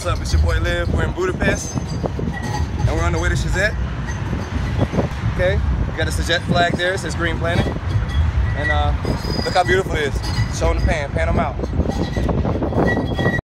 What's up? It's your boy Liv. We're in Budapest, and we're on the way to Shazette. Okay, we got a Shazette flag there. It says Green Planet, and uh, look how beautiful it is. Showing the pan, pan them out.